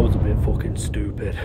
was a bit fucking stupid.